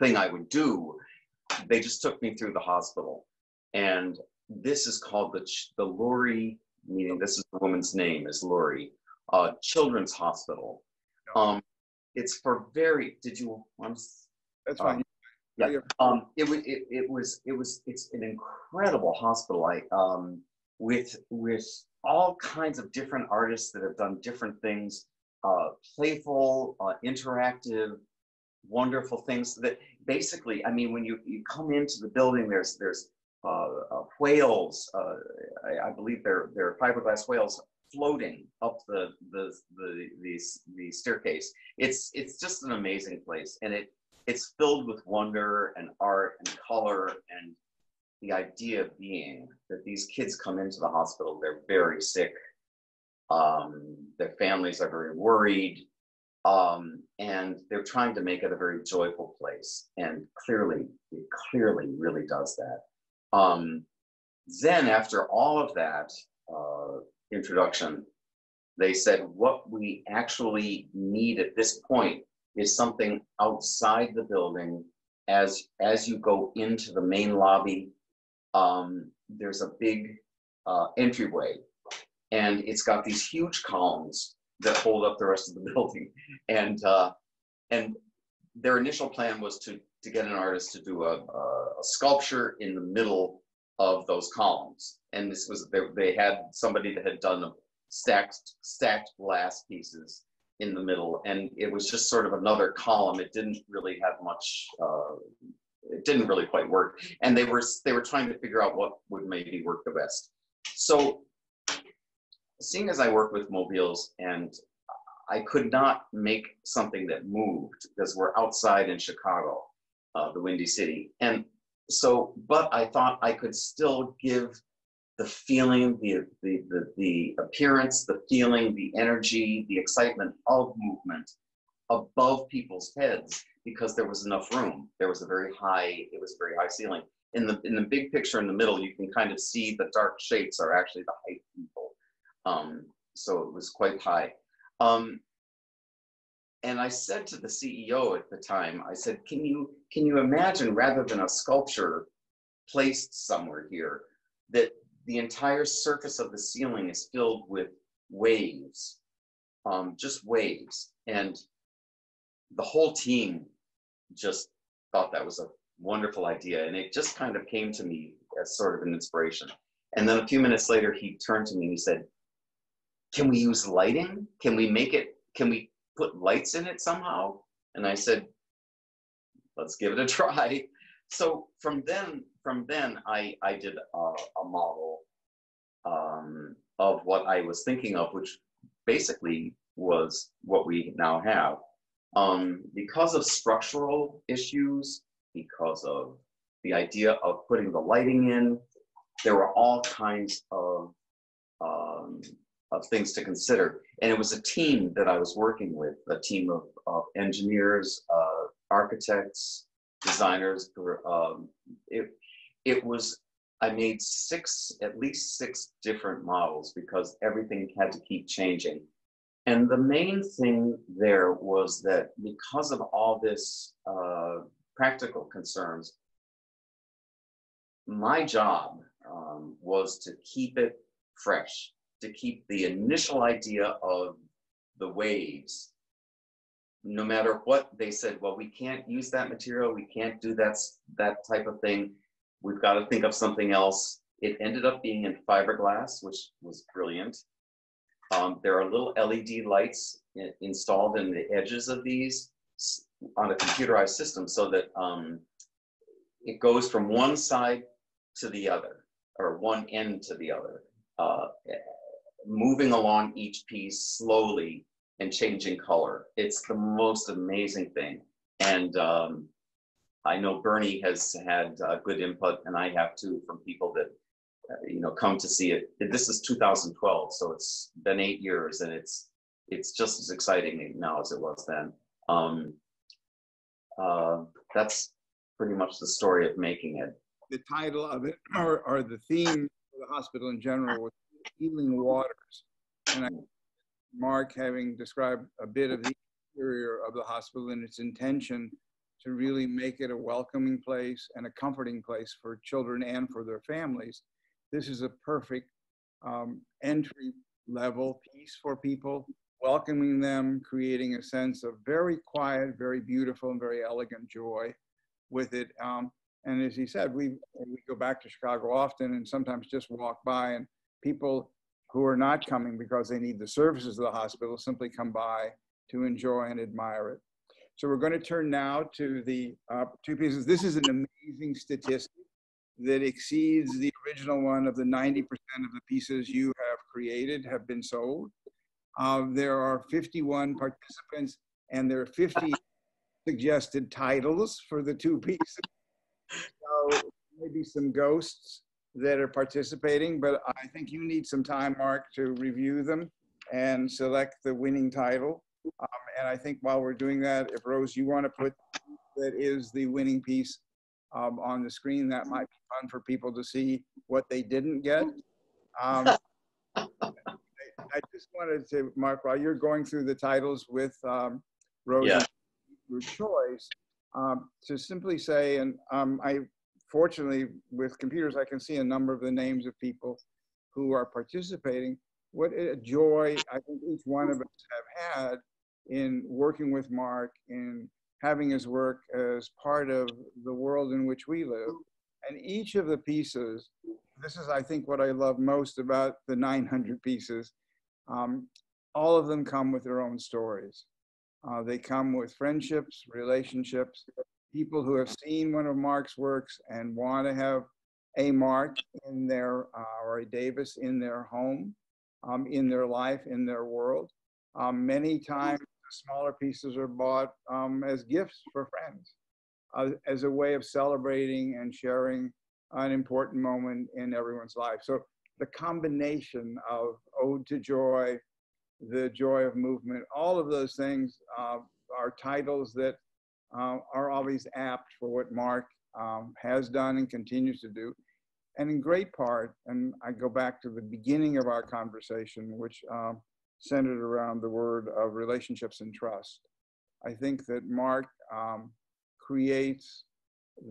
thing I would do. They just took me through the hospital, and this is called the the Lurie, meaning this is the woman's name is Lurie, uh, Children's Hospital. Um, it's for very. Did you? I'm That's Uh, fine. yeah. Um, it was it, it was it was it's an incredible hospital. I um with with all kinds of different artists that have done different things, uh, playful, uh, interactive, wonderful things that basically, I mean, when you you come into the building, there's there's whales. Uh, I, I believe they're they're fiberglass whales floating up the the the the, the staircase. It's it's just an amazing place, and it it's filled with wonder and art and color and the idea of being that these kids come into the hospital they're very sick um, their families are very worried um, and they're trying to make it a very joyful place and clearly it clearly really does that um, then after all of that uh, introduction they said what we actually need at this point is something outside the building as as you go into the main lobby um, there's a big uh, entryway. And it's got these huge columns that hold up the rest of the building. And uh, and their initial plan was to to get an artist to do a, a, sculpture in the middle of those columns. And this was they, they had somebody that had done stacked stacked glass pieces in the middle. And it was just sort of another column. It didn't really have much uh, it didn't really quite work. And they were they were trying to figure out what would maybe work the best. So seeing as i work with mobiles and i could not make something that moved because we're outside in chicago uh, the windy city and so but i thought i could still give the feeling, the, the, the, the appearance, the feeling, the energy, the excitement of movement above people's heads because there was enough room. There was a very high, it was a very high ceiling. In the, in the big picture in the middle, you can kind of see the dark shapes are actually the height people. Um, so it was quite high. Um, and I said to the CEO at the time, I said, can you, can you imagine rather than a sculpture placed somewhere here, that the entire surface of the ceiling is filled with waves, um, just waves. And the whole team just thought that was a wonderful idea. And it just kind of came to me as sort of an inspiration. And then a few minutes later, he turned to me and he said, Can we use lighting? Can we make it, can we put lights in it somehow? And I said, Let's give it a try. So from then, from then, I, I did a, a model um, of what I was thinking of, which basically was what we now have. Um, because of structural issues, because of the idea of putting the lighting in, there were all kinds of um, of things to consider. And it was a team that I was working with, a team of, of engineers, uh, architects, designers. Um, it, it was, I made six, at least six different models because everything had to keep changing. And the main thing there was that because of all this uh, practical concerns, my job um, was to keep it fresh, to keep the initial idea of the waves no matter what they said, well, we can't use that material, we can't do that that type of thing. We've got to think of something else. It ended up being in fiberglass, which was brilliant. Um, there are little LED lights in, installed in the edges of these on a computerized system so that um, it goes from one side to the other or one end to the other, uh, moving along each piece slowly and changing color. It's the most amazing thing. And um, I know Bernie has had uh, good input, and I have too from people that uh, you know come to see it. This is 2012, so it's been eight years, and it's it's just as exciting now as it was then. Um, uh, that's pretty much the story of making it. The title of it, or, or the theme for the hospital in general, was healing waters, and I, Mark, having described a bit of the interior of the hospital and its intention to really make it a welcoming place and a comforting place for children and for their families. This is a perfect um, entry level piece for people, welcoming them, creating a sense of very quiet, very beautiful, and very elegant joy with it. Um, and as he said, we we go back to Chicago often, and sometimes just walk by, and people who are not coming because they need the services of the hospital simply come by to enjoy and admire it. So we're going to turn now to the uh, two pieces. This is an amazing statistic that exceeds the original one of the 90% of the pieces you have created have been sold. Uh, there are 51 participants and there are 50 suggested titles for the two pieces. So maybe some ghosts that are participating, but I think you need some time, Mark, to review them and select the winning title. Um, and I think while we're doing that, if Rose, you want to put that is the winning piece um, on the screen, that might be fun for people to see what they didn't get. Um, I just wanted to, Mark, while you're going through the titles with um, Rose, yeah. your choice, um, to simply say, and um, I fortunately with computers, I can see a number of the names of people who are participating. What a joy I think each one of us have had in working with Mark, in having his work as part of the world in which we live. And each of the pieces, this is, I think, what I love most about the 900 pieces. Um, all of them come with their own stories. Uh, they come with friendships, relationships, people who have seen one of Mark's works and want to have a Mark in their, uh, or a Davis in their home, um, in their life, in their world. Um, many times smaller pieces are bought um, as gifts for friends, uh, as a way of celebrating and sharing an important moment in everyone's life. So the combination of Ode to Joy, the joy of movement, all of those things uh, are titles that uh, are always apt for what Mark um, has done and continues to do. And in great part, and I go back to the beginning of our conversation, which um, centered around the word of relationships and trust. I think that Mark um, creates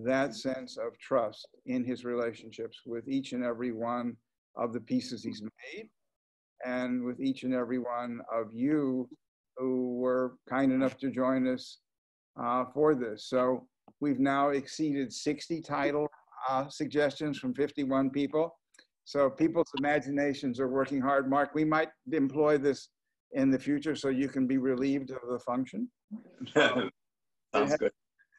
that sense of trust in his relationships with each and every one of the pieces he's made and with each and every one of you who were kind enough to join us uh, for this. So we've now exceeded 60 title uh, suggestions from 51 people. So people's imaginations are working hard. Mark, we might employ this in the future so you can be relieved of the function. Um, Sounds have, good.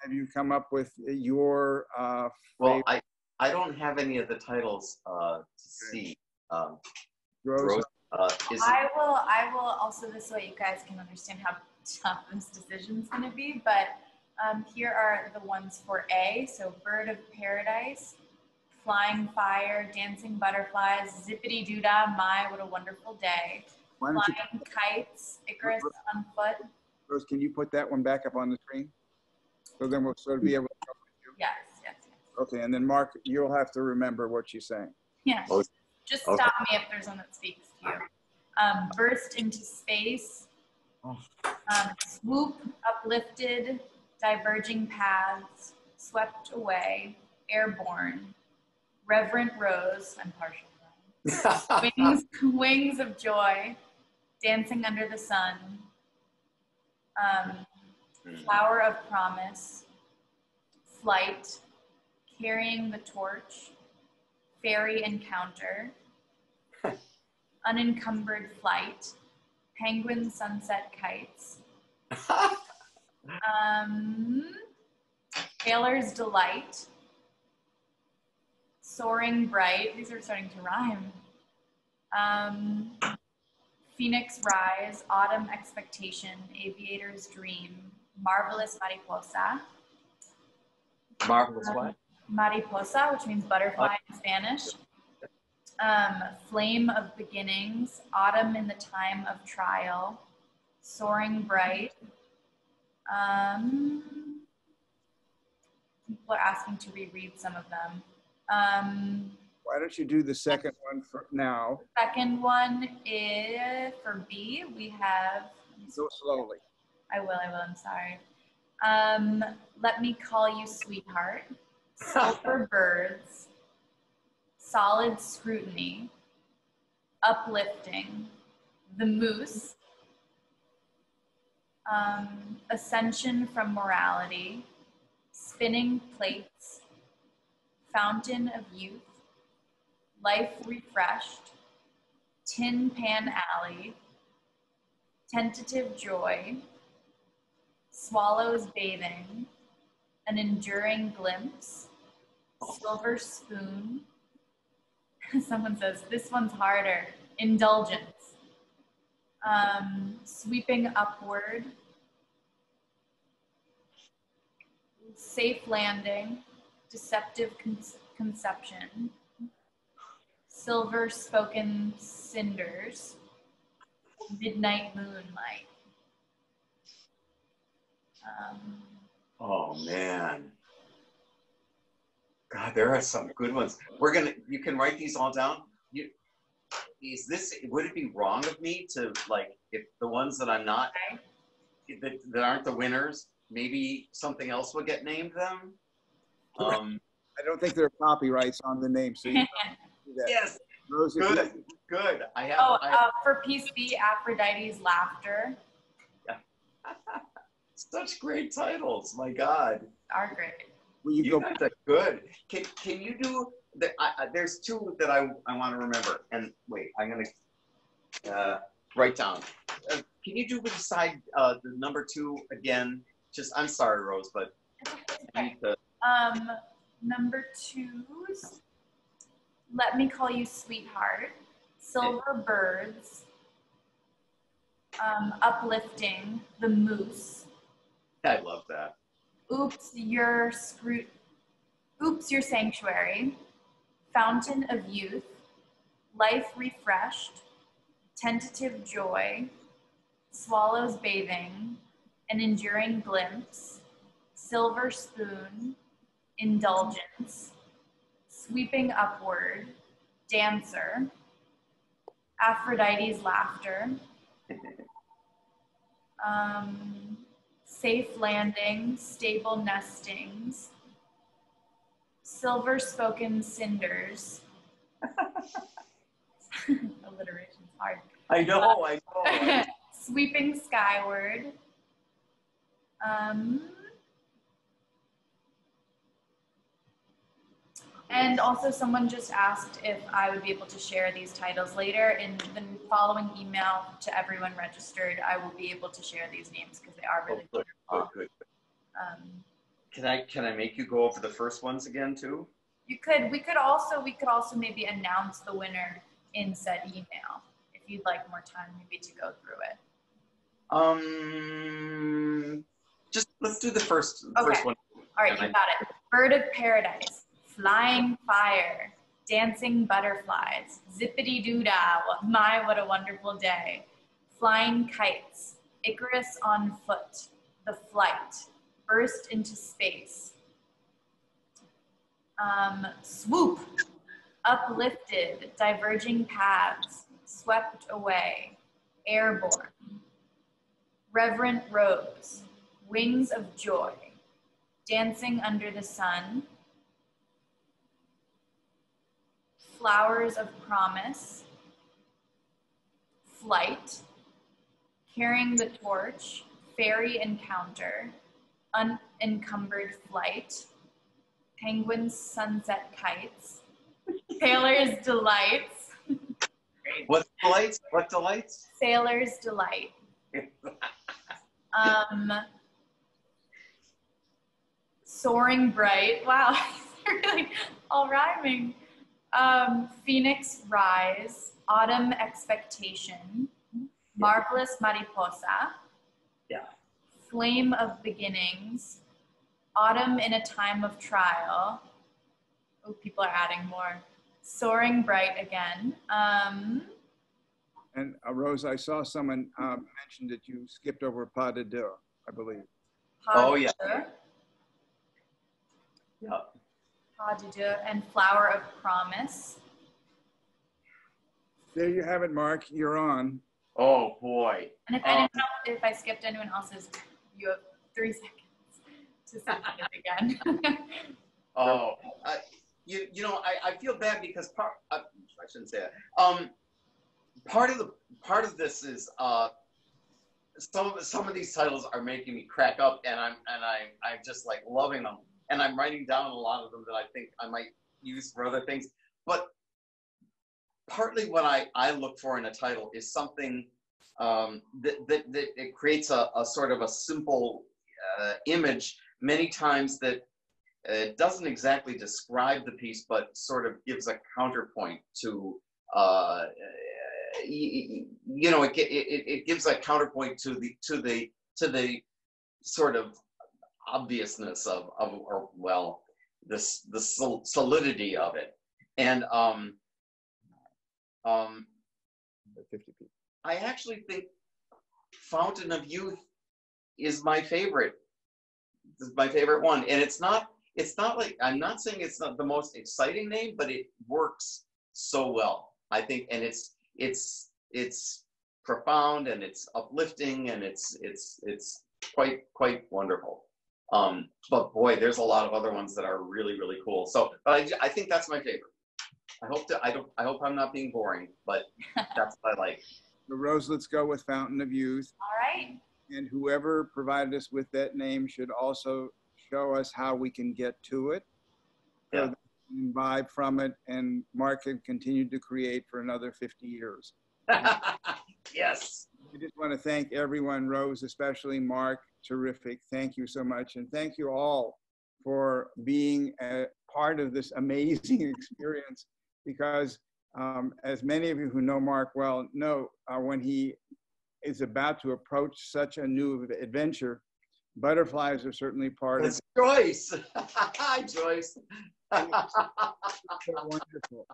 Have you come up with your? Uh, well, I I don't have any of the titles uh, to see. Um, Rose, uh, I will. I will also this way you guys can understand how tough this decision is going to be. But um, here are the ones for A. So Bird of Paradise, Flying Fire, Dancing Butterflies, Zippity Doo Dah, My, What a Wonderful Day, Flying you, Kites, Icarus on Foot. Rose, can you put that one back up on the screen? So then we'll sort of be able to help you. Yes, yes, yes. Okay, and then Mark, you'll have to remember what she's saying. Yes. Okay. Just stop okay. me if there's one that speaks to you. Um, burst into space, um, swoop, uplifted, diverging paths, swept away, airborne, reverent rose, I'm partial. wings, wings of joy, dancing under the sun, um, Mm. flower of promise, flight, carrying the torch, fairy encounter, unencumbered flight, penguin sunset kites, um, Taylor's delight, soaring bright. These are starting to rhyme. Um, Phoenix rise, autumn expectation, aviator's dream, marvelous mariposa. Marvelous Um, what? Mariposa, which means butterfly in Spanish. Um, flame of beginnings, autumn in the time of trial, soaring bright. Um, people are asking to reread some of them. Um, Why don't you do the second one for now? second one is for B. We have. Go slowly. I will. I will. I'm sorry. Um, let me call you sweetheart. Silver birds. Solid scrutiny. Uplifting. The moose. Um, ascension from morality. Spinning plates. Fountain of youth. Life refreshed. Tin Pan Alley. Tentative joy swallows bathing, an enduring glimpse, silver spoon. Someone says, this one's harder, indulgence, um, sweeping upward, safe landing, deceptive con- conception, silver spoken cinders, midnight moonlight. Um, Oh man. God, there are some good ones. We're gonna you can write these all down. You is this would it be wrong of me to like if the ones that I'm not that, that aren't the winners, maybe something else would get named them? Um I don't think there are copyrights on the name, so you that. yes, Rose, if you- good, good. I have oh, I uh, for piece B, Aphrodite's laughter Yeah. such great titles. My God. are great. Will you You go? guys are good. Can, can you do? The, I, I, there's two that I, I want to remember. And wait, I'm gonna uh, write down. Uh, can you do beside uh, the number two again? Just I'm sorry, Rose, but I need to. Um, number two's Let Me Call You Sweetheart, Silver Birds, um, Uplifting, The Moose, I love that. Oops, Your Scru- Oops, Your Sanctuary, Fountain of Youth, Life Refreshed, Tentative Joy, Swallows Bathing, An Enduring Glimpse, Silver Spoon, Indulgence, Sweeping Upward, Dancer, Aphrodite's Laughter, um, Safe Landing, Stable Nestings, Silver Spoken Cinders. Alliteration's hard. I know. I know. Sweeping Skyward. Um, and also, someone just asked if I would be able to share these titles later. In the following email to everyone registered, I will be able to share these names because they are Oh, really good, good, good. Um, Can I can I make you go over the first ones again too? you could. We could also. We could also maybe announce the winner in said email if you'd like more time, maybe to go through it. Um, just let's do the first the Okay. first one. All right, you got it. Bird of paradise, flying fire, dancing butterflies, zippity doo dah. My, what a wonderful day. Flying kites, Icarus on foot, the flight, burst into space. Um, swoop, uplifted, diverging paths, swept away, airborne. Reverent rose, wings of joy, dancing under the sun, flowers of promise, flight, carrying the torch, fairy encounter, unencumbered flight, penguins sunset kites, sailor's delights. What delights? What delights? Sailor's delight. Um, soaring bright. Wow, they're really all rhyming. Um, Phoenix rise. Autumn expectation. Marvelous mariposa. Yeah. Flame of beginnings. Autumn in a time of trial. Oh, people are adding more. Soaring bright again. Um, And uh, Rose, I saw someone uh, mentioned that you skipped over pas de deux, I believe. Oh, yeah. deux. Yeah. Pas de deux, and flower of promise. There you have it, Mark. You're on. Oh boy. And if Um, anyone else, if I skipped anyone else's, you have three seconds to say it again. Oh, uh, you you know I, I feel bad because part uh, I shouldn't say that. Um, part of the part of this is uh, some of some of these titles are making me crack up, and I'm and I I'm just like loving them, and I'm writing down a lot of them that I think I might use for other things. But partly what I I look for in a title is something um, that, that that it creates a, a sort of a simple uh, image many times that it doesn't exactly describe the piece, but sort of gives a counterpoint to, uh, you, you know, it, it, it gives a counterpoint to the to the to the sort of obviousness of of or well, this the solidity of it, and um, um, 50 people. I actually think Fountain of Youth is my favorite. Is my favorite one, and it's not. It's not like I'm not saying it's not the most exciting name, but it works so well. I think, and it's it's it's profound and it's uplifting and it's it's it's quite quite wonderful. Um, but boy, there's a lot of other ones that are really really cool. So, but I, I think that's my favorite. I hope to I don't I hope I'm not being boring, but that's what I like. The Rose, let's go with Fountain of Youth. All right. And whoever provided us with that name should also show us how we can get to it. Yeah. that we Vibe from it and Mark can continue to create for another 50 years. yes. I just want to thank everyone, Rose, especially Mark. Terrific. Thank you so much. And thank you all for being a part of this amazing experience because um, as many of you who know Mark well know, uh, when he is about to approach such a new adventure, butterflies are certainly part of It's Joyce. Hi, Joyce. wonderful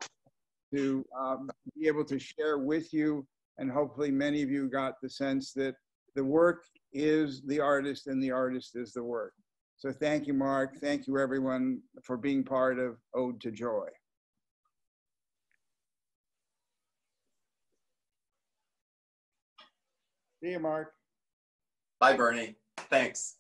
to um, be able to share with you. And hopefully, many of you got the sense that the work is the artist and the artist is the work. So, thank you, Mark. Thank you, everyone, for being part of Ode to Joy. See you, Mark. Bye, Bernie. Thanks.